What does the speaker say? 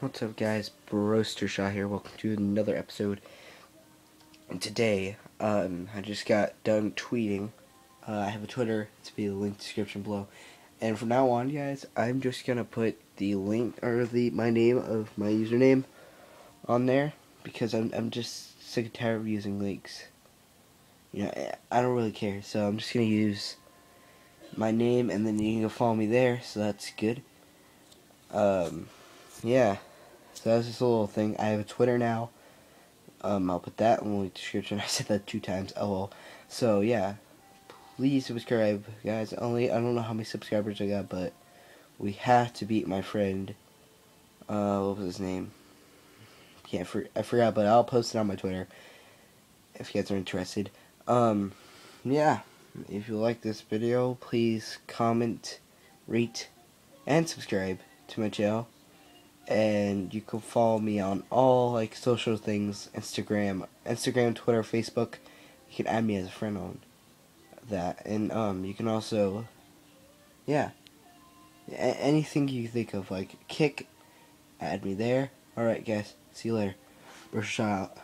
What's up, guys? Broster Shaw here. Welcome to another episode. And today, um, I just got done tweeting. Uh, I have a Twitter. It's be the link description below. And from now on, guys, I'm just gonna put the link or the my name of my username on there because I'm I'm just sick and tired of using links. You know, I don't really care. So I'm just gonna use my name, and then you can go follow me there. So that's good. Um, yeah. So that's just a little thing. I have a Twitter now. Um, I'll put that in the description. I said that two times. Oh well. So yeah, please subscribe, guys. Only I don't know how many subscribers I got, but we have to beat my friend. Uh, what was his name? Can't for I forgot, but I'll post it on my Twitter if you guys are interested. Um, yeah. If you like this video, please comment, rate, and subscribe to my channel and you can follow me on all like social things Instagram Instagram Twitter Facebook. You can add me as a friend on that. And um you can also yeah. A- anything you think of like Kik add me there. Alright guys. See you later. Brush out